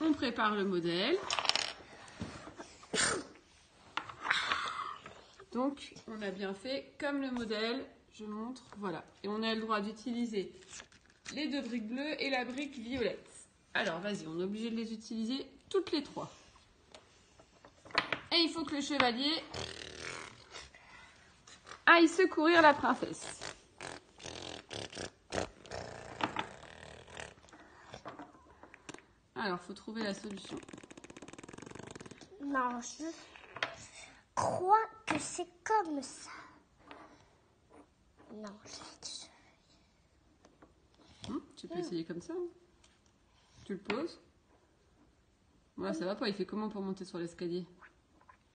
On prépare le modèle. Donc, on a bien fait comme le modèle. Je montre, voilà. Et on a le droit d'utiliser les deux briques bleues et la brique violette. Alors, vas-y, on est obligé de les utiliser toutes les trois. Et il faut que le chevalier aille secourir la princesse. Alors, faut trouver la solution. Non, je crois que c'est comme ça. Non, je Hum, tu peux essayer comme ça. hein. Tu le poses. Voilà, ça va pas. Il fait comment pour monter sur l'escalier?